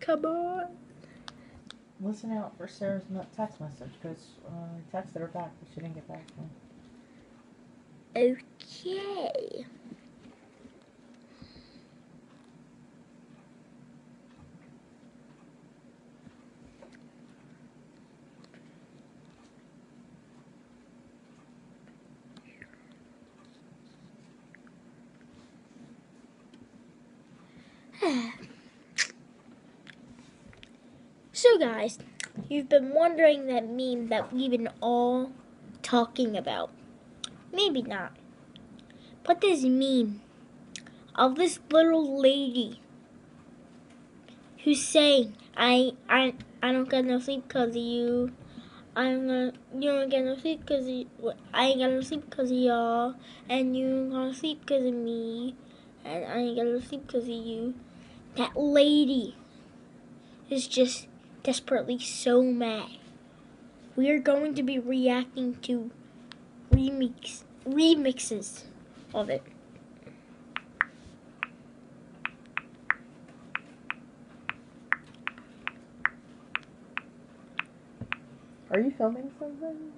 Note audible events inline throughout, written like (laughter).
Come on. Listen out for Sarah's text message because uh, I texted her back, but she didn't get back to me. Okay. (sighs) So, guys, you've been wondering that meme that we've been all talking about. Maybe not. But this meme of this little lady who's saying, I, I, I don't get no sleep because of you. I'm gonna, you don't get no sleep because I ain't got no sleep because of y'all. And you ain't gonna sleep because of me. And I ain't gonna sleep because of you. That lady is just desperately so mad. We are going to be reacting to remix remixes of it. Are you filming something?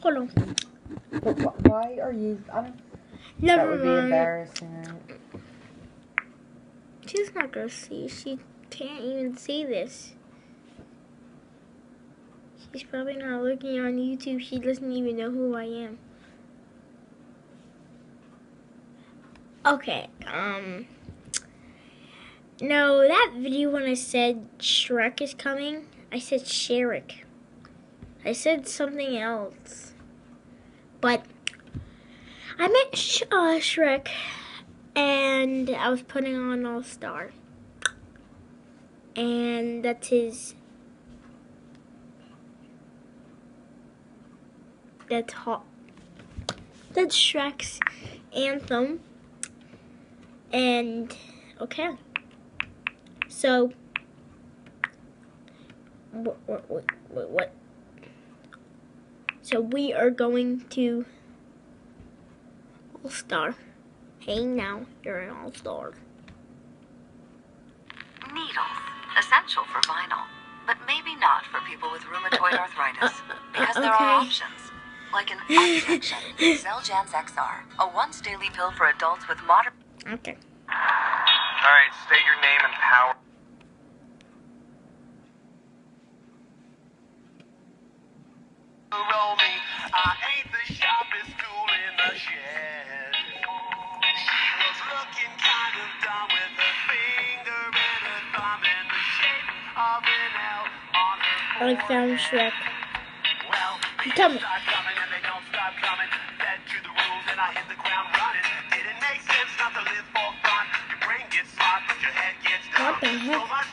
Hold on. But why are you? I don't. that Never would be embarrassing. She's not gonna see. She can't even see this. She's probably not looking on YouTube. She doesn't even know who I am. Okay, um. No, that video when I said Shrek is coming, I said Shrek. I said something else. But I meant Sh- uh, Shrek, and I was putting on All Star. And that's his. That's hot. That's Shrek's anthem. And okay. So. What? What? What? What? So we are going to All Star. Hey now, you're an All Star. Needles, essential for vinyl, but maybe not for people with rheumatoid (laughs) arthritis, because there are options. Like an injection, Xeljanz XR, a once daily pill for adults with moderate. Okay. All right, state your name and power. Roll me. I gets smart, but your head gets dumb. What the heck?